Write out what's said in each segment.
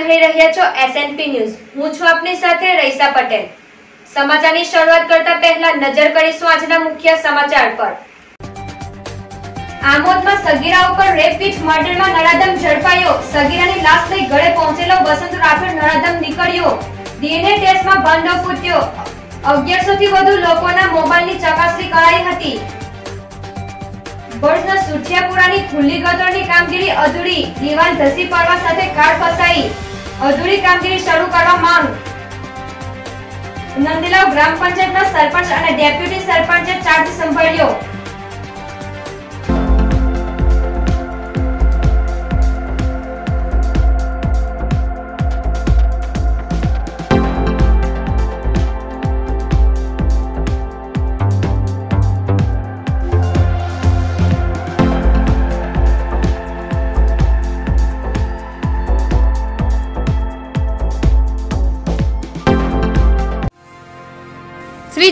નિહાળી રહ્યા છો એસએનપી ન્યૂઝ હું છું આપની સાથે રઈસા પટેલ. સમાચારની શરૂઆત કરતા પહેલા નજર કરીશું આજના મુખ્ય સમાચાર પર. આમોદમાં સગીરા ઉપર રેપ વિથ મર્ડરમાં નરાધમ ઝડપાયો. સગીરાની લાશ લઈ ઘરે પહોંચેલો વસંત રાઠોડ નરાધમ નીકળ્યો. ડીએનએ ટેસ્ટમાં ભંડો ફૂટ્યો. અગિયારસો થી વધુ લોકોના મોબાઈલની ચકાસણી કરાઈ હતી. ભરૂચના સુઠિયાપુરાની ખુલ્લી ગટરની કામગીરી અધૂરી. દિવાલ ધસી પડવા સાથે કાર ફસાઈ. અધૂરી કામગીરી શરૂ કરવા માંગ. નંદીલાવ ગ્રામ પંચાયતના સરપંચ અને ડેપ્યુટી સરપંચે ચાર્જ સંભાળ્યો.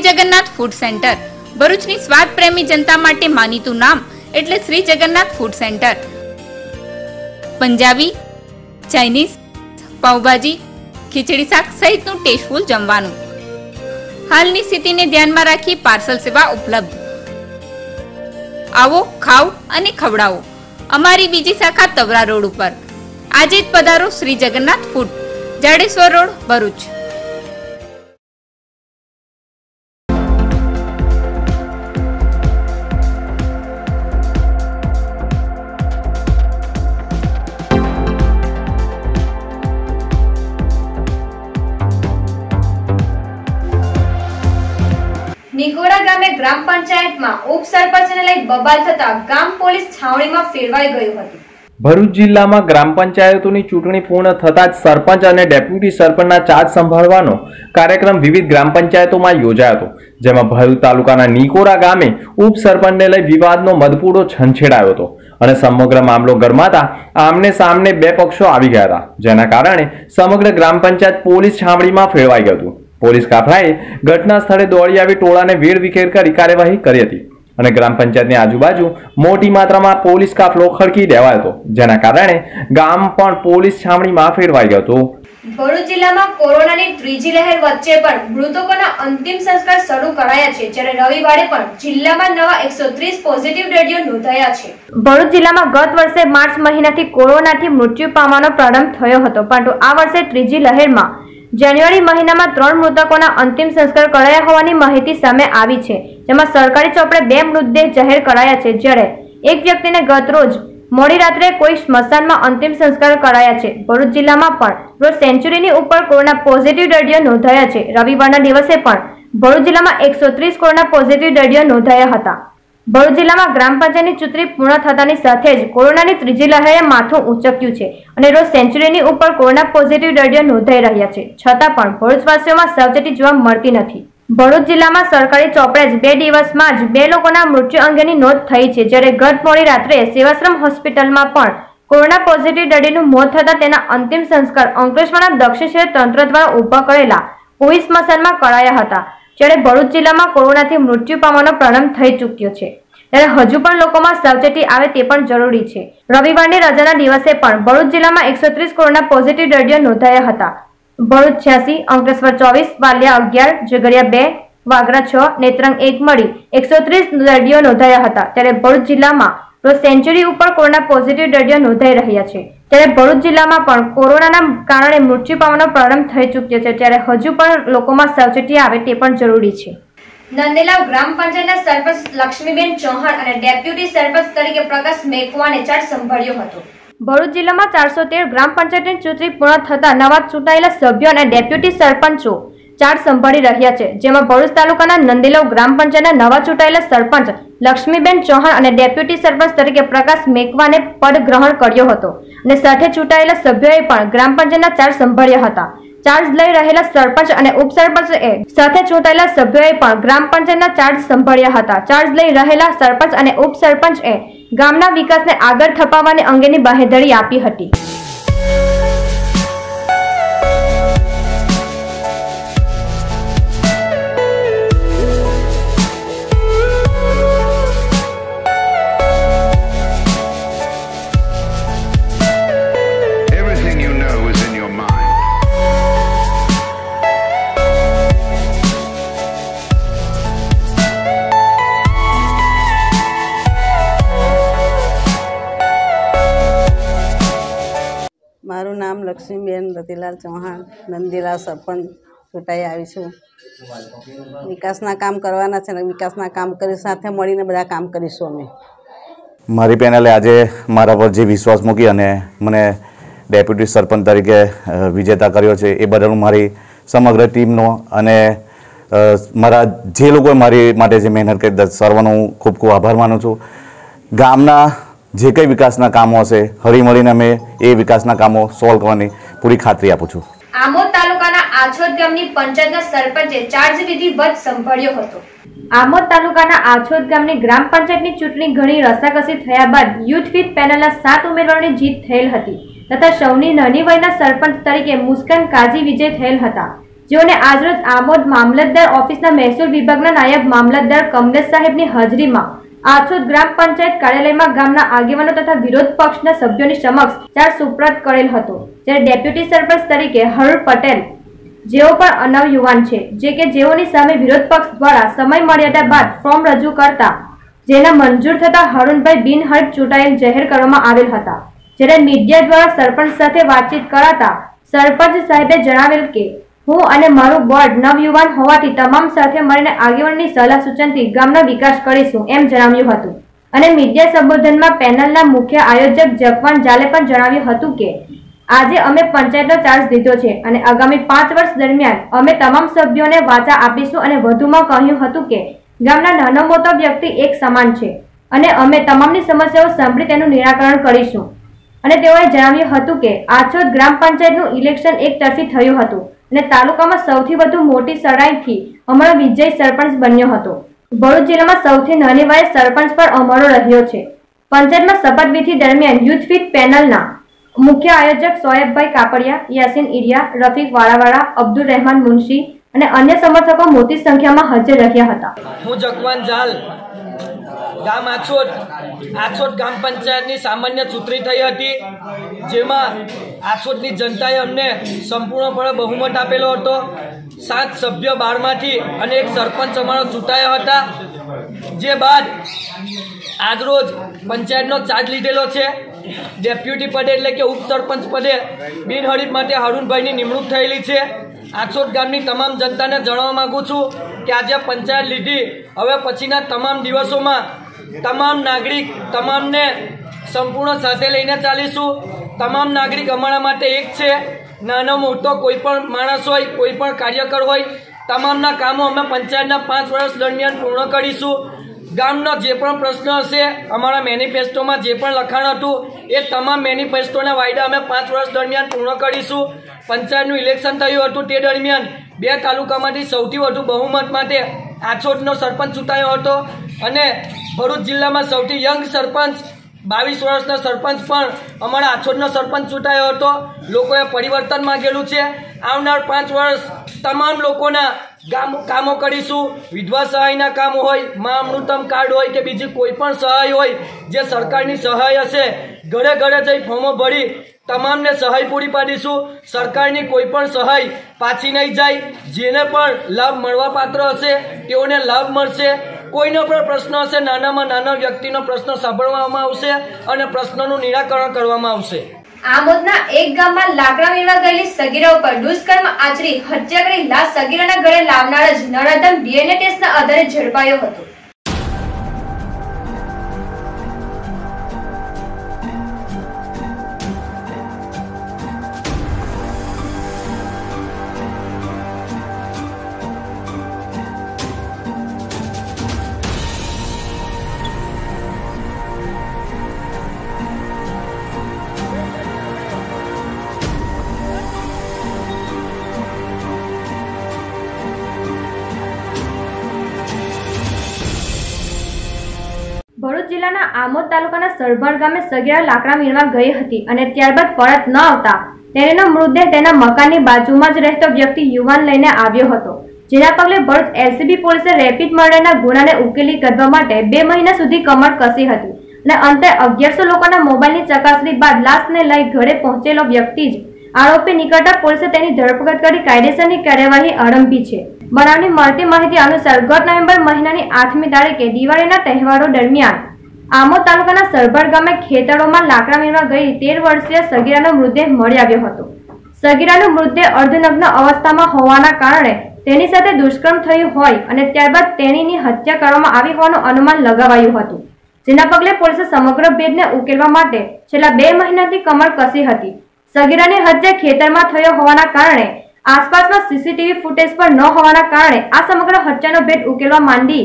જગન્નાથ ફૂડ સેન્ટર ભરૂચની સ્વાદ પ્રેમી જનતા માટે માનીતું નામ એટલે Shri Jagannath food center Punjabi, Chinese, pav bhaji, khichdi શાક સહિતનું ટેસ્ટફુલ જમવાનું. હાલની સ્થિતિને ધ્યાનમાં રાખી પાર્સલ સેવા ઉપલબ્ધ. આવો, ખાઓ અને ખવડાવો. અમારી બીજી શાખા તવરા રોડ ઉપર. આજે જ પધારો શ્રી જગન્નાથ ફૂડ જાડેશ્વર રોડ, ભરૂચ. ગામે ગ્રામ પંચાયતમાં ઉપસરપંચને લઈ બબાલ થતા ગામ પોલીસ છાવણીમાં ફેરવાઈ ગયું હતું. ભરૂચ જિલ્લામાં ગ્રામ પંચાયતોની ચૂંટણી પૂર્ણ થતાં જ સરપંચ અને ડેપ્યુટી સરપંચના ચાર્જ સંભાળવાનો કાર્યક્રમ વિવિધ ગ્રામ પંચાયતોમાં યોજાયો હતો, જેમાં ભરૂચ તાલુકાના નિકોરા ગામે ઉપસરપંચને લઈ વિવાદનો મધપૂડો છંછેડાયો હતો અને સમગ્ર મામલો ગરમાતા આમને સામને બે પક્ષો આવી ગયા હતા, જેના કારણે સમગ્ર ગ્રામ પંચાયત પોલીસ છાવણીમાં ફેરવાઈ ગયું હતું. પોલીસ કાફલાએ ઘટના સ્થળે દોડી આવી ટોળાને વેરવિખેર કરી કાર્યવાહી કરી હતી અને ગ્રામ પંચાયતની આજુબાજુ મોટી માત્રામાં પોલીસ કાફલો ખડકી દેવાયો હતો. જેના કારણે ગામ પણ પોલીસ છાવણીમાં ફેરવાઈ ગયું હતું. ભરૂચ જિલ્લામાં કોરોનાની ત્રીજી લહેર વચ્ચે પણ મૃતકોના અંતિમ સંસ્કાર શરૂ કરાયા છે. જ્યારે રવિવારે પણ જિલ્લામાં નવા એકસો ત્રીસ પોઝિટિવ દર્દીઓ નોંધાયા છે. ભરૂચ જિલ્લામાં ગત વર્ષે માર્ચ મહિનાથી કોરોનાથી મૃત્યુ પામવાનો પ્રારંભ થયો હતો. પરંતુ આ વર્ષે ત્રીજી લહેરમાં જાન્યુઆરી મહિનામાં ત્રણ મૃતકોના અંતિમ સંસ્કાર કરાયા હોવાની માહિતી સામે આવી છે, જેમાં સરકારી ચોપડે બે મૃતદેહ જાહેર કરાયા છે જ્યારે એક વ્યક્તિને ગત રોજ મોડી રાત્રે કોઈ સ્મશાનમાં અંતિમ સંસ્કાર કરાયા છે. ભરૂચ જિલ્લામાં પણ રોજ સેન્ચુરીની ઉપર કોરોના પોઝિટિવ દર્દીઓ નોંધાયા છે. રવિવારના દિવસે પણ ભરૂચ જિલ્લામાં એકસો ત્રીસ કોરોના પોઝિટિવ દર્દીઓ નોંધાયા હતા. ભરૂચ જિલ્લામાં ગ્રામ પંચાયતની ચૂંટણી પૂર્ણ થતાની સાથે જ કોરોનાની ત્રીજી લહેરે માથું ઊંચક્યું છે અને રોજ સેન્ચુરીની ઉપર કોરોના પોઝિટિવ દર્દીઓ નોંધાઈ રહ્યા છે. છતાં પણ ભરૂચવાસીઓમાં સાવચેતી જોવા મળતી નથી. ભરૂચ જિલ્લામાં સરકારી ચોપડે જ બે દિવસમાં જ બે લોકોના મૃત્યુ અંગેની નોંધ થઈ છે. જ્યારે ગત મોડી રાત્રે સેવાશ્રમ હોસ્પિટલમાં પણ કોરોના પોઝિટિવ દર્દીનું મોત થતાં તેના અંતિમ સંસ્કાર અંકલેશ્વરના દક્ષિણ તંત્ર દ્વારા ઊભા કરેલા પોલીસ સ્મશાનમાં કરાયા હતા. જ્યારે ભરૂચ જિલ્લામાં કોરોનાથી મૃત્યુ પામવાનો પ્રારંભ થઈ ચૂક્યો છે. ત્યારે હજુ પણ લોકોમાં સાવચેતી આવે તે પણ જરૂરી છે. રવિવારની રજાના દિવસે પણ ભરૂચ જિલ્લામાં એકસો ત્રીસ કોરોના પોઝિટિવ દર્દીઓ નોંધાયા હતા. ભરૂચ છ્યાસી, અંકલેશ્વર ચોવીસ, વાલિયા અગિયાર, ઝઘડિયા બે, વાગરા છ, નેત્રંગ એક મળી એકસો ત્રીસ દર્દીઓ નોંધાયા હતા. ત્યારે ભરૂચ જિલ્લામાં રોજ સેન્ચુરી ઉપર કોરોના પોઝિટિવ દર્દીઓ નોંધાઈ રહ્યા છે. ત્યારે ભરૂચ જિલ્લામાં પણ કોરોનાના કારણે મૃત્યુ પામવાનો પ્રારંભ થઈ ચૂક્યો છે. ત્યારે હજુ પણ લોકોમાં સાવચેતી આવે તે પણ જરૂરી છે. નંદેલાવ ગ્રામ પંચાયતના સરપંચ લક્ષ્મીબેન ચૌહાણ અને ડેપ્યુટી સરપંચ તરીકે પ્રકાશ મેકવાને ચાર્જ સંભાળ્યો હતો. ભરૂચ જિલ્લામાં ચારસો તેર ગ્રામ પંચાયતની ચૂંટણી પૂર્ણ થતાં નવા ચૂંટાયેલા સભ્યો અને ડેપ્યુટી સરપંચો ચાર્જ સંભાળી રહ્યા છે. જેમાં ભરૂચ તાલુકાના નંદીલાવ ગ્રામ પંચાયતના નવા ચૂંટાયેલા સરપંચ લક્ષ્મીબેન ચૌહાણ અને ડેપ્યુટી સરપંચ તરીકે પ્રકાશ મેકવાને પદ ગ્રહણ કર્યો હતો અને સાથે ચૂંટાયેલા સભ્યોએ પણ ગ્રામ પંચાયતના ચાર્જ સંભાળ્યા હતા. ચાર્જ લઈ રહેલા સરપંચ અને ઉપસરપંચ એ સાથે ચૂંટાયેલા સભ્યોએ પણ ગ્રામ પંચાયતના ચાર્જ સંભાળ્યા હતા. ચાર્જ લઈ રહેલા સરપંચ અને ઉપસરપંચ એ ગામના વિકાસને આગળ થપાવવાની અંગેની બાહેધરી આપી હતી. લક્ષ્મીબેન રતિલાલ ચૌહાણ, નંદીલાલ સરપંચ ચૂંટાઈ આવી છું. વિકાસના કામ કરવાના છે ને વિકાસના કામ કરી સાથે મળીને બધા કામ કરીશું અમે. મારી પેનલે આજે મારા પર જે વિશ્વાસ મૂકી અને મને ડેપ્યુટી સરપંચ તરીકે વિજેતા કર્યો છે, એ બદલ હું મારી સમગ્ર ટીમનો અને મારા જે લોકોએ મારી માટે જે મહેનત કરી, સર્વનો હું ખૂબ ખૂબ આભાર માનું છું. ગામના જે કંઈ વિકાસના કામો હશે, હળીમળીને અમે એ વિકાસના કામો સોલ્વ કરવાની પૂરી ખાતરી આપું છું. આમોદ તાલુકાના આછોદ ગામની પંચાયતના સરપંચે ચાર્જ વિધિ સંભાળ્યો હતો. આમોદ તાલુકાના આછોદ ગામની ગ્રામ પંચાયતની ચૂંટણી ઘણી રસાકસી થયા બાદ યુથ ફિટ પેનલના સાત ઉમેદવારોની જીત થયેલ હતી તથા સૌની નાની વયના સરપંચ તરીકે મુસ્કાન કાજી વિજય થયેલ હતા. જેઓને આજરોજ આમોદ મામલતદાર ઓફિસના મહેસૂલ વિભાગના નાયબ મામલતદાર કમલેશ સાહેબની હાજરીમાં આછોદ ગ્રામ પંચાયત કાર્યાલયમાં ગામના આગેવાનો તથા વિરોધ પક્ષના સભ્યોની સમક્ષ ચાર સુપ્રત કરેલ હતો જ્યારે ડેપ્યુટી સરપંચ તરીકે હરુણ પટેલ, જેઓ પણ નવયુવાન છે, જે કે જેઓની સામે વિરોધ પક્ષ દ્વારા સમય મર્યાદા બાદ ફોર્મ રજૂ કરતા, જેના મંજૂર થતા હરુણભાઈ બિનહરીફ ચૂંટાયેલ જાહેર કરવામાં આવેલ હતા. જ્યારે મીડિયા દ્વારા સરપંચ સાથે વાતચીત કરાતા, સરપંચ સાહેબે જણાવેલ કે હું અને મારું બોર્ડ નવયુવાન હોવાથી તમામ સાથે મળીને આગેવાનની સલાહ સૂચનથી ગામનો વિકાસ કરીશું એમ જણાવ્યું હતું. અને મીડિયા સંબોધનમાં પેનલના મુખ્ય આયોજક જગવાન જાલે પણ જણાવ્યું હતું કે, આજે અમે પંચાયતનો ચાર્જ લીધો છે અને આગામી પાંચ વર્ષ દરમિયાન અમે તમામ સભ્યોને વાચા આપીશું અને વધુમાં કહ્યું હતું કે, ગામના નાનો મોટો વ્યક્તિ એક સમાન છે અને અમે તમામની સમસ્યાઓ સાંભળી તેનું નિરાકરણ કરીશું. અને તેઓએ જણાવ્યું હતું કે આછોદ ગ્રામ પંચાયતનું ઇલેક્શન એક તરફી થયું હતું. અને તાલુકામાં સૌથી વધુ મોટી સરાઈથી અમારો વિજય સરપંચ બન્યો હતો. ભરૂચ જિલ્લામાં સૌથી નાની વયે સરપંચ પણ અમારો રહ્યો છે. પંચાયતમાં શપથવિધિ દરમિયાન યુથ ફિટ પેનલના મુખ્ય આયોજક સોએબભાઈ કાપડિયા, યાસીન ઇરિયા, રફીક વાળાવાળા, અબ્દુલ રહેમાન મુનશી અને અન્ય સમર્થકો મોટી સંખ્યામાં હાજર રહ્યા હતા. હું જગવાન જાલ. ગામ આછોટ આછોટ ગ્રામ પંચાયતની સામાન્ય ચૂંટણી થઈ હતી, જેમાં આછોટની જનતાએ અમને સંપૂર્ણપણે બહુમત આપેલો હતો. સાત સભ્ય બારમાંથી અને એક સરપંચ અમારો ચૂંટાયા હતા. જે બાદ આજરોજ પંચાયતનો ચાર્જ લીધેલો છે. ડેપ્યુટી પદે એટલે કે ઉપસરપંચ પદે બિનહરીફ માટે હરુણભાઈની નિમણૂક થયેલી છે. આછોદ ગામની તમામ જનતાને જણાવવા માગું છું કે આજે પંચાયત લીધી. હવે પછીના તમામ દિવસોમાં તમામ નાગરિક તમામને સંપૂર્ણ સાથે લઈને ચાલીશું. તમામ નાગરિક અમારા માટે એક છે. નાનો મોટો કોઈ પણ માણસ હોય, કોઈ પણ કાર્યકર હોય, તમામના કામો અમે પંચાયતના પાંચ વર્ષ દરમિયાન પૂર્ણ કરીશું. ગામનો જે પણ પ્રશ્ન હશે, અમારા મેનિફેસ્ટોમાં જે પણ લખાણ હતું, એ તમામ મેનિફેસ્ટોના વાયદા અમે પાંચ વર્ષ દરમિયાન પૂર્ણ કરીશું. પંચાયતનું ઇલેક્શન થયું હતું તે દરમિયાન બે તાલુકામાંથી સૌથી વધુ બહુમત માટે આછોડનો સરપંચ ચૂંટાયો હતો અને ભરૂચ જિલ્લામાં સૌથી યંગ સરપંચ, બાવીસ વર્ષના સરપંચ પણ અમારા આછોડનો સરપંચ ચૂંટાયો હતો. લોકોએ પરિવર્તન માંગેલું છે. આવનાર પાંચ વર્ષ તમામ લોકોના કામો કરીશું. વિધવા સહાયના કામો હોય, મા અમૃતમ કાર્ડ હોય કે બીજી કોઈ પણ સહાય હોય, જે સરકારની સહાય હશે, ઘરે ઘરે જઈ ફોર્મો ભરી તમામને સહાય પૂરી પાડીશું. સરકારની કોઈ પણ સહાય પાછી નહીં જાય. જેને પણ લાભ મળવા પાત્ર હશે, તેઓને લાભ મળશે. કોઈનો પણ પ્રશ્ન હશે, નાનામાં નાના વ્યક્તિનો પ્રશ્ન સાંભળવામાં આવશે અને પ્રશ્નનું નિરાકરણ કરવામાં આવશે. આમોદના એક ગામમાં લાકડા મેળવા ગયેલી સગીરા ઉપર દુષ્કર્મ આચરી હત્યા કરી લાશ સગીરાના ઘરે લાવનાર જ નરાધમ ડીએનએ ટેસ્ટના આધારે ઝડપાયો હતો. આમોદ તાલુકાના સરભર ગામે સગીરા લાકડા મીણવા ગઈ હતી અને ત્યારબાદ પરત ન આવતા તેનો મૃતદેહ તેના મકાનની બાજુમાં જ રહેતો વ્યક્તિ યુવાન લઈને આવ્યો હતો. જેના પગલે ભરૂચ એલસીબી પોલીસે રેપિડ મર્ડરના ગુનાને ઉકેલી કાઢવા માટે બે મહિના સુધી કમર કસી હતી અને અંતે અગિયારસો લોકોના મોબાઈલની ચકાસણી બાદ લાશને લઈ ઘરે પહોંચેલો વ્યક્તિ જ આરોપી નીકળતા પોલીસે તેની ધરપકડ કરી કાયદેસરની કાર્યવાહી આરંભી છે. બનાવની મળતી માહિતી અનુસાર ગત નવેમ્બર મહિનાની આઠમી તારીખે દિવાળીના તહેવારો દરમિયાન આમોદ તાલુકાના સરભર ગામે ખેતરોમાં લાકડા મેળવા ગઈ તેર વર્ષીય સગીરાનો મૃતદેહ મળી આવ્યો હતો. સગીરાનો મૃતદેહ અર્ધનગ્ન અવસ્થામાં હોવાના કારણે તેની સાથે દુષ્કર્મ થયું હોય અને ત્યારબાદ તેણીની હત્યા કરવામાં આવી હોવાનું અનુમાન લગાવાયું હતું. જેના પગલે પોલીસે સમગ્ર ભેદને ઉકેલવા માટે છેલ્લા બે મહિનાથી કમર કસી હતી. સગીરાની હત્યા ખેતરમાં થયો હોવાના કારણે આસપાસમાં સીસીટીવી ફૂટેજ પણ ન હોવાના કારણે આ સમગ્ર હત્યાનો ભેદ ઉકેલવા માંડી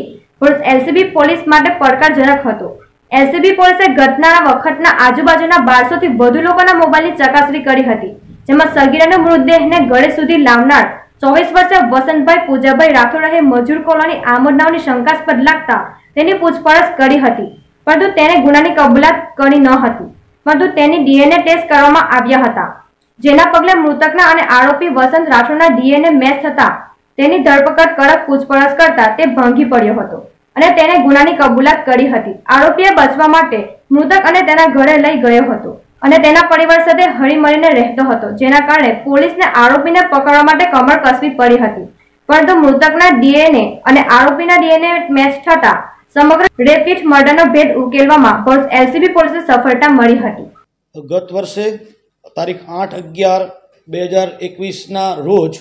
એલસીબી પોલીસ માટે પડકારજનક હતો. એલસીબી પોલીસે ઘટનાના વખતના આજુબાજુના બારસો થી વધુ લોકોના મોબાઈલની ચકાસણી કરી હતી, જેમાં સગીરાનો મૃતદેહને ગળે સુધી લાવનાર ચોવીસ વર્ષે વસંતભાઈ પૂજાભાઈ રાઠોડ રહે મજૂર કોલોની આમોદ શંકાસ્પદ લાગતા તેની પૂછપરછ કરી હતી, પરંતુ તેણે ગુનાની કબૂલાત કરી ન હતી, પરંતુ તેની ડીએનએ ટેસ્ટ કરવામાં આવ્યા હતા, જેના પગલે મૃતકના અને આરોપી વસંત રાઠોડના ડીએનએ મેચ થતા તેની ધરપકડ કડક પૂછપરછ કરતા તે ભાંગી પડ્યો હતો. અને તેણે ગુનાની કબૂલાત કરી હતી. આરોપીએ બચવા માટે મૃતક અને તેના ઘરે લઈ ગયો હતો અને તેના પરિવાર સાથે હળીમળીને રહેતો હતો, જેના કારણે પોલીસને આરોપીને પકડવા માટે કમર કસવી પડી હતી. પરંતુ મૃતકના ડીએનએ અને આરોપીના ડીએનએ મેચ થતા સમગ્ર રેપિડ મર્ડરનો ભેદ ઉકેલવામાં એલસીબી પોલીસને સફળતા મળી હતી. ગત વર્ષે તારીખ આઠ અગિયાર બે હજાર એકવીસના રોજ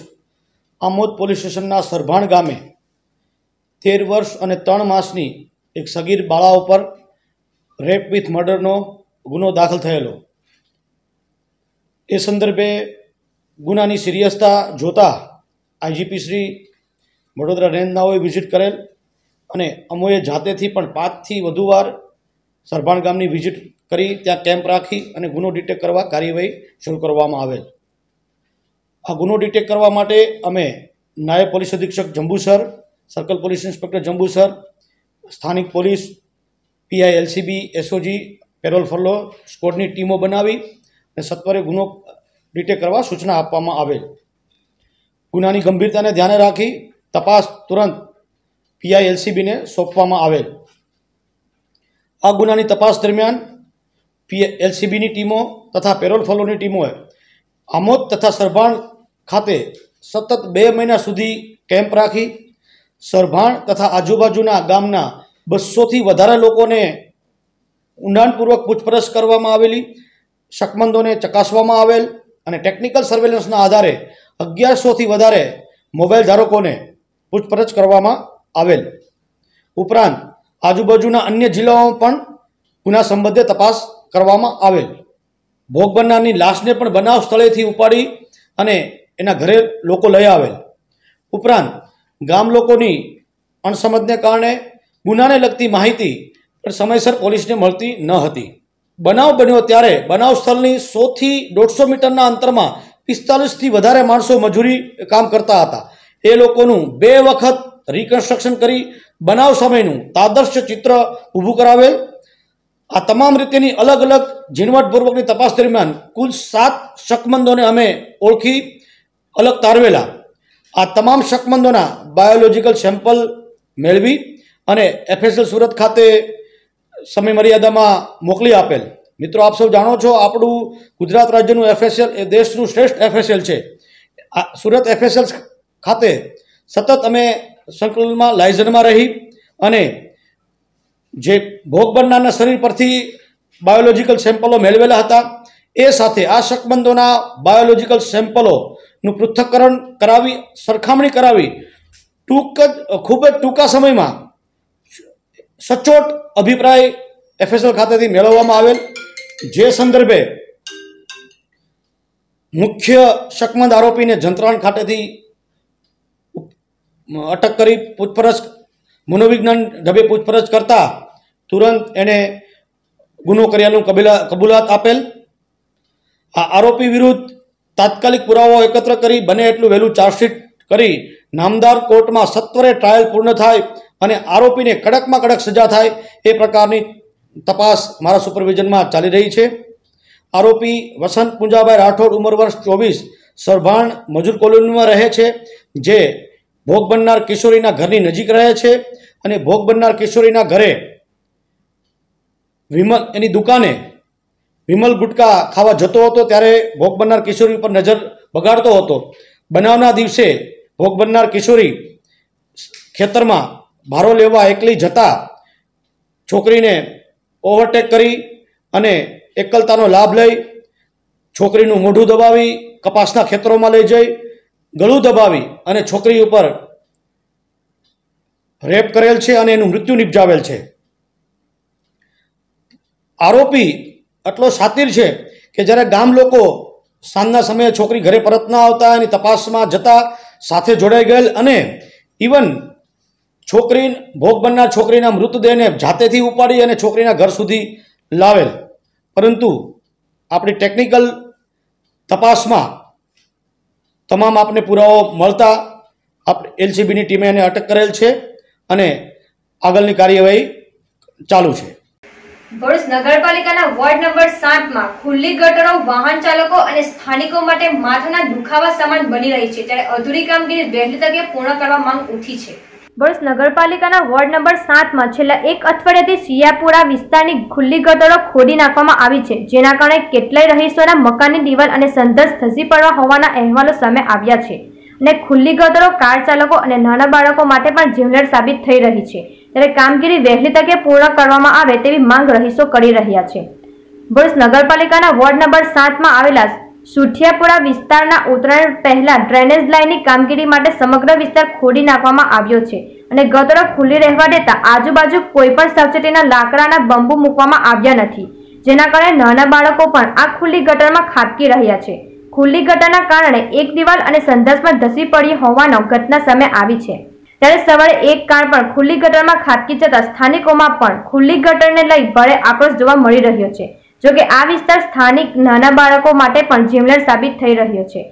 આમોદ પોલીસ સ્ટેશનના સરભાણ ગામે તેર વર્ષ અને ત્રણ માસની એક સગીર બાળા ઉપર રેપ વિથ મર્ડરનો ગુનો દાખલ થયેલો. એ સંદર્ભે ગુનાની સિરિયસતા જોતા આઈજીપી શ્રી વડોદરા રેન્જનાઓએ વિઝિટ કરેલ અને અમોએ જાતેથી પણ પાંચથી વધુ વાર સરભાણ ગામની વિઝિટ કરી, ત્યાં કેમ્પ રાખી અને ગુનો ડિટેક્ટ કરવા કાર્યવાહી શરૂ કરવામાં આવેલ. આ ગુનો ડિટેક્ટ કરવા માટે અમે નાયબ પોલીસ અધિક્ષક Jambusar circle police inspector Jambusar સ્થાનિક police PI LCB SOG parole furlough સ્કોડની ટીમો બનાવી અને સત્વરે ગુનો ડિટેક્ટ કરવા સૂચના આપવામાં આવેલ. ગુનાની ગંભીરતાને ધ્યાને રાખી તપાસ તુરંત પીઆઈ, એલસીબીને સોંપવામાં આવેલ. આ ગુનાની તપાસ દરમિયાન પી એલસીબીની ટીમો તથા પેરોલ ફોલોની ટીમોએ આમોદ તથા સરભાણ ખાતે સતત બે મહિના સુધી કેમ્પ રાખી સરભાણ તથા આજુબાજુના ગામના બસોથી વધારે લોકોને ઊંડાણપૂર્વક પૂછપરછ કરવામાં આવેલી, શકમંદોને ચકાસવામાં આવેલ અને ટેકનિકલ સર્વેલન્સના આધારે અગિયારસોથી વધારે મોબાઈલ ધારકોને પૂછપરછ કરવામાં આવેલ. ઉપરાંત, આજુબાજુના અન્ય જિલ્લાઓમાં પણ ગુના સંબંધે તપાસ કરવામાં આવેલ. ભોગ બનનારની લાશને પણ બનાવ સ્થળેથી ઉપાડી અને એના ઘરે લોકો લઈ આવેલ. ઉપરાંત ગામ લોકોની અણસમજને કારણે ગુનાને લગતી માહિતી પણ સમયસર પોલીસને મળતી ન હતી. બનાવ બન્યો ત્યારે બનાવ સ્થળની સોથી દોઢસો મીટરના અંતરમાં પિસ્તાલીસથી વધારે માણસો મજૂરી કામ કરતા હતા. એ લોકોનું બે વખત રિકન્સ્ટ્રક્શન કરી બનાવ સમયનું તાદર્શ ચિત્ર ઊભું કરાવેલ. આ તમામ રીતેની અલગ અલગ ઝીણવટપૂર્વકની તપાસ દરમિયાન કુલ સાત શકમંદોને અમે ઓળખી અલગ તારવેલા. આ તમામ શકમંદોના બાયોલોજિકલ સેમ્પલ મેળવી અને એફએસએલ સુરત ખાતે સમય મર્યાદામાં મોકલી આપેલ. મિત્રો, આપ સૌ જાણો છો, આપણું ગુજરાત રાજ્યનું એફએસએલ એ દેશનું શ્રેષ્ઠ એફએસએલ છે. આ સુરત એફએસએલ ખાતે સતત અમે સંકલનમાં, લાયઝનમાં રહી અને જે ભોગ બનનારના શરીર પરથી બાયોલોજિકલ સેમ્પલો મેળવેલા હતા, એ સાથે આ શકમંદોના બાયોલોજિકલ સેમ્પલોનું પૃથ્થકરણ કરાવી, સરખામણી કરાવી. ટૂંક જ, ખૂબ જ ટૂંકા સમયમાં સચોટ અભિપ્રાય એફએસએલ ખાતેથી મેળવવામાં આવેલ. જે સંદર્ભે મુખ્ય શકમંદ આરોપીને જંત્રાણ ખાતેથી અટક કરી પૂછપરછ, મનોવિજ્ઞાન ઢબે પૂછપરછ કરતા તુરંત એણે ગુનો કર્યાનું કબીલા, કબૂલાત આપેલ. આ આરોપી વિરુદ્ધ તાત્કાલિક પુરાવાઓ એકત્ર કરી, બને એટલું વહેલું ચાર્જશીટ કરી, નામદાર કોર્ટમાં સત્વરે ટ્રાયલ પૂર્ણ થાય અને આરોપીને કડકમાં કડક સજા થાય, એ પ્રકારની તપાસ મારા સુપરવિઝનમાં ચાલી રહી છે. આરોપી વસંત પૂંજાભાઈ રાઠોડ, ઉંમર વર્ષ ચોવીસ, સરભાણ મજૂર કોલોનીમાં રહે છે, જે ભોગ બનનાર કિશોરીના ઘરની નજીક રહે છે અને ભોગ બનનાર કિશોરીના ઘરે વિમલ એની દુકાને વિમલ ગુટકા ખાવા જતો હતો ત્યારે ભોગ બનનાર કિશોરી ઉપર નજર બગાડતો હતો. બનાવના દિવસે ભોગ બનનાર કિશોરી ખેતરમાં ભારો લેવા એકલી જતા છોકરીને ઓવરટેક કરી અને એકલતાનો લાભ લઈ છોકરીનું મોઢું દબાવી કપાસના ખેતરોમાં લઈ જઈ ગળું દબાવી અને છોકરી ઉપર રેપ કરેલ છે અને એનું મૃત્યુ નિપજાવેલ છે. આરોપી આટલો શાતિર છે કે જ્યારે ગામ લોકો સાંજના સમયે છોકરી ઘરે પરત ના આવતા એની તપાસમાં જતા સાથે જોડાઈ ગયેલ અને ઇવન છોકરી, ભોગ બનનાર છોકરીના મૃતદેહને જાતેથી ઉપાડી અને છોકરીના ઘર સુધી લાવેલ. પરંતુ આપણી ટેકનિકલ તપાસમાં તમામ આપને પુરાવો મળતા આપ એલસીબીની ટીમે એને અટક કરેલ છે અને આગળની કાર્યવાહી ચાલુ છે. ભરૂચ નગરપાલિકાના વોર્ડ નંબર સાતમાં ખુલ્લી ગટરો, વાહન ચાલકો અને સ્થાનિકો માટે માથાના દુખાવા સમાન બની રહી છે. ત્યારે અધૂરી કામગીરી વહેલી તકે પૂર્ણ કરવા માંગ ઉઠી છે. ભરૂચ નગરપાલિકાના વોર્ડ નંબર સાતમાં છેલ્લા એક અઠવાડિયાથી શિયાપુરા વિસ્તારની ખુલ્લી ગટરો ખોદી નાખવામાં આવી છે, જેના કારણે કેટલાય રહીશોના મકાનની દિવાલ અને સંઘર્ષ ધસી પડવા હોવાના અહેવાલો સામે આવ્યા છે. અને ખુલ્લી ગટરો, કાર ચાલકો અને નાના બાળકો માટે પણ જીવલેણ સાબિત થઈ રહી છે. ત્યારે કામગીરી વહેલી તકે પૂર્ણ કરવામાં આવે તેવી માંગ રહીશો કરી રહ્યા છે. ભરૂચ નગરપાલિકાના વોર્ડ નંબર સાતમાં આવેલા સુઠિયાપુરા વિસ્તારના ઉત્તરાયણ પહેલા ડ્રેનેજ લાઇનની કામગીરી માટે સમગ્ર વિસ્તાર ખોડી નાખવામાં આવ્યો છે અને ગતરો ખુલ્લી રહેવા દેતા આજુબાજુ કોઈ પણ સાવચેતીના લાકડાના બંબુ મૂકવામાં આવ્યા નથી. જેના કારણે નાના બાળકો પણ આ ખુલ્લી ગટરમાં ખાબકી રહ્યા છે. ખુલ્લી ગટરના કારણે એક દિવાલ અને સંઘર્ષમાં ધસી પડી હોવાનો ઘટના સામે આવી છે. ત્યારે સવારે એક કાર પણ ખુલ્લી ગટરમાં ખાબકી જતા સ્થાનિકોમાં પણ ખુલ્લી ગટરને લઈ ભારે આક્રોશ જોવા મળી રહ્યો છે. જોકે આ વિસ્તાર સ્થાનિક નાના બાળકો માટે પણ જીવલેણ સાબિત થઈ રહ્યો છે.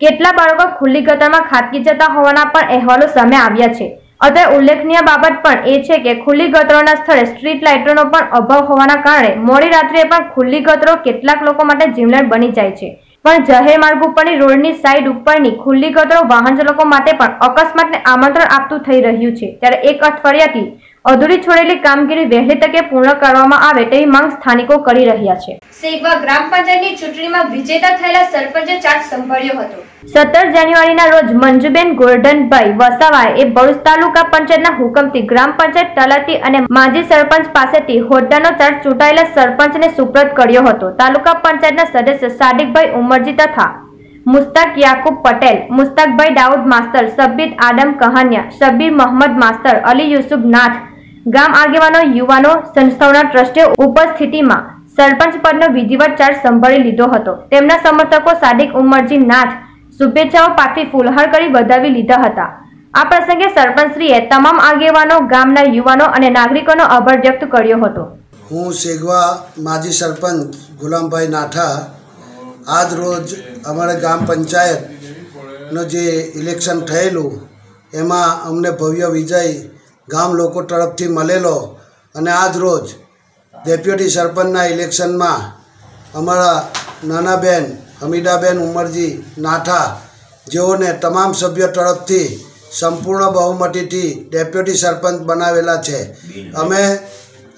કેટલા બાળકો ખુલ્લી ગટરમાં ખાબકી જતા હોવાના પણ અહેવાલો સામે આવ્યા છે. અત્યારે ઉલ્લેખનીય બાબત પણ એ છે કે ખુલ્લી ગટરોના સ્થળે સ્ટ્રીટ લાઇટોનો પણ અભાવ હોવાના કારણે મોડી રાત્રે પણ ખુલ્લી ગટરો કેટલાક લોકો માટે જીવલેણ બની જાય છે. પણ જાહેર માર્ગ ઉપરની રોડની સાઈડ ઉપરની ખુલ્લી ગટરો વાહન ચાલકો માટે પણ અકસ્માતને આમંત્રણ આપતું થઈ રહ્યું છે. ત્યારે એક અઠવાડિયાથી અધૂરી છોડેલી કામગીરી વહેલી તકે પૂર્ણ કરવામાં આવે તેવી માંગ સ્થાનિકો કરી રહ્યા છે. સેગવા ગ્રામ પંચાયતની ચૂંટણીમાં વિજેતા થયેલા સરપંચે ચાર્જ સંભાળ્યો હતો. સત્તર જાન્યુઆરીના રોજ મંજુબેન ગોરધનભાઈ વસાવાએ એ ભરૂચ તાલુકા પંચાયતના હુકમથી ગ્રામ પંચાયત તલાટી અને માજી સરપંચ પાસેથી હોદ્દાનો ચાર્જ ચૂંટાયેલા સરપંચને સુપ્રત કર્યો હતો. તાલુકા પંચાયતના સદસ્ય સાદિકભાઈ ઉમરજી તથા મુસ્તાક યાકુબ પટેલ મુસ્તાકભાઈ દાઉદ માસ્તર સબ્બીર આદમ કહાનિયા શબીર મોહમ્મદ માસ્તર અલી યુસુફ નાથ ગામ આગેવાનો, યુવાનો, સંસ્થાઓના ટ્રસ્ટે ઉપસ્થિતિમાં સરપંચ પદનો વિધિવત ચાર્જ સંભાળી લીધો હતો. તેમના સમર્થકો સાદિક ઉમરજી નાથ શુભેચ્છાઓ પાઠવી ફૂલહાર કરી વધાવી લીધા હતા. આ પ્રસંગે સરપંચશ્રીએ તમામ આગેવાનો, ગામના યુવાનો અને નાગરિકોનો આભાર વ્યક્ત કર્યો હતો. હું શેગવા માજી સરપંચ ગુલામભાઈ નાઠા આજ રોજ અમારા ગ્રામ પંચાયતનું જે ઇલેક્શન થયેલું, એમાં અમને ભવ્ય વિજય ગામ લોકો તરફથી મળેલો અને આજ રોજ ડેપ્યુટી સરપંચના ઇલેક્શનમાં અમારા નાના બેન હમીદાબેન ઉમરજી નાઠા, જેઓને તમામ સભ્યો તરફથી સંપૂર્ણ બહુમતીથી ડેપ્યુટી સરપંચ બનાવેલા છે. અમે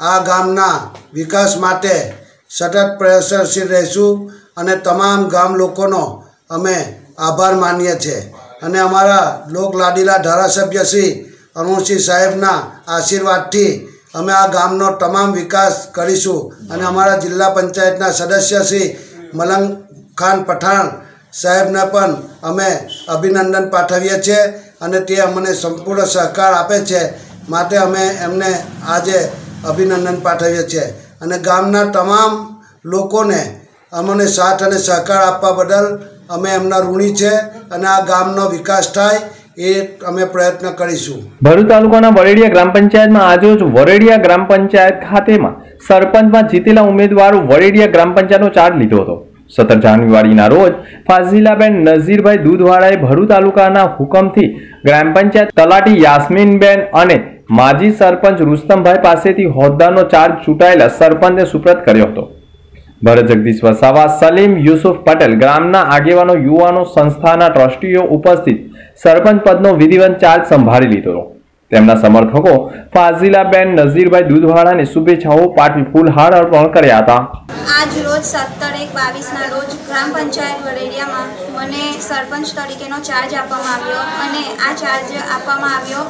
આ ગામના વિકાસ માટે સતત પ્રયત્નશીલ રહીશું અને તમામ ગામ લોકોનો અમે આભાર માનીએ છીએ. અને અમારા લોકલાડીલા ધારાસભ્ય શ્રી અરુણસિંહ સાહેબના આશીર્વાદથી અમે આ ગામનો તમામ વિકાસ કરીશું અને અમારા જિલ્લા પંચાયતના સદસ્ય શ્રી મલંગ ખાન પઠાણ સાહેબને પણ અમે અભિનંદન પાઠવીએ છીએ અને તે અમને સંપૂર્ણ સહકાર આપે છે માટે અમે એમને આજે અભિનંદન પાઠવીએ છીએ. અને ગામના તમામ લોકોને અમને સાથ અને સહકાર આપવા બદલ અમે એમના ઋણી છે અને આ ગામનો વિકાસ થાય એ અમે પ્રયત્ન કરીશું. ભરૂચ તાલુકાના વરેડિયા ગ્રામ પંચાયતમાં આજરોજ વરેડિયા ગ્રામ પંચાયત ખાતેમાં સરપંચમાં જીતેલા ઉમેદવારો વરેડિયા ગ્રામ પંચાયતનો ચાર્જ લીધો હતો. સત્તર જાન્યુઆરીના રોજ ફાઝિલાબેન નઝીરભાઈ દૂધવાળાએ ભરૂચ તાલુકાના હુકમથી ગ્રામ પંચાયત તલાટી યાસ્મીનબેન અને માજી સરપંચ રુસ્તમભાઈ પાસેથી હોદ્દાનો ચાર્જ ચૂંટાયેલા સરપંચને સુપ્રત કર્યો હતો. ભરત જગદીશ વસાવા, સલીમ યુસુફ પટેલ ગ્રામના આગેવાનો, યુવાનો, સંસ્થાના ટ્રસ્ટીઓ ઉપસ્થિત. સરપંચ પદનો વિધિવત ચાર્જ સંભાળી લીધો. તેમના સમર્થકો ફાઝિલાબેન, નઝીરભાઈ દૂધવાળાને શુભેચ્છાઓ પાઠવી ફૂલહાર અર્પણ કર્યા હતા. આજ રોજ સત્તર એક બાવીસના રોજ ગ્રામ પંચાયત વડેડિયામાં મને સરપંચ તરીકેનો ચાર્જ આપવામાં આવ્યો અને આ ચાર્જ આપવામાં આવ્યો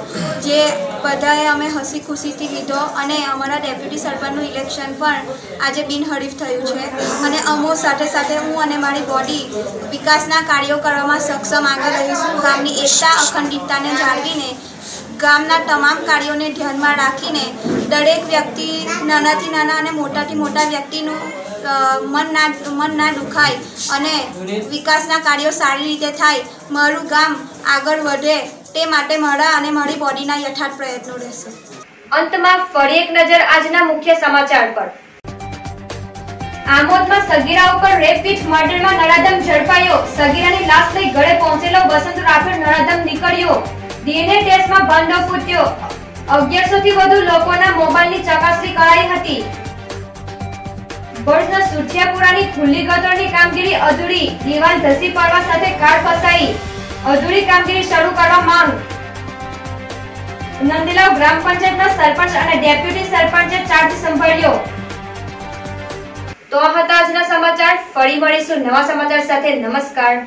જે બધાએ અમે હસી ખુશીથી લીધો અને અમારા ડેપ્યુટી સરપંચનું ઇલેક્શન પણ આજે બિનહરીફ થયું છે. અને અમો સાથે સાથે હું અને મારી બોડી વિકાસના કાર્યો કરવામાં સક્ષમ આગળ રહીશું. ગામની એકતા, અખંડિતતાને જાળવીને ગામના તમામ કાર્યોને ધ્યાનમાં રાખીને દરેક વ્યક્તિ નાનાથી નાના અને મોટાથી મોટા વ્યક્તિનું મન ના મન ના દુખાય અને વિકાસના કાર્યો સારી રીતે થાય, મારું ગામ આગળ વધે તે માટે મારા અને મારી બોડીના યથાર્થ પ્રયત્નો રહેશે. અંતમાં ફરી એક નજર આજના મુખ્ય સમાચાર પર. આમોદમાં સગીરા ઉપર રેપ વિથ મર્ડરમાં નરાધમ ઝડપાયો. સગીરાની લાશ લઈ ગળે પહોંચેલો બસંત રાઠોડ નરાધમ નીકળ્યો. ડીએનએ ટેસ્ટમાં ભંડો ફૂટ્યો. અગિયારસો થી વધુ લોકોના મોબાઈલની ચકાસણી કરાઈ હતી. ભરૂચના સુઠિયાપુરાની ખુલ્લી ગટરની કામગીરી અધૂરી. દિવાલ ધસી પડવા સાથે કાર ફસાઈ. અધૂરી કામગીરી શરૂ કરવા માંગ. નંદીલાવ ગ્રામ પંચાયતના સરપંચ અને ડેપ્યુટી સરપંચે ચાર્જ સંભાળ્યો. તો હતા આજના સમાચાર. ફરી મળીશું નવા સમાચાર સાથે. નમસ્કાર.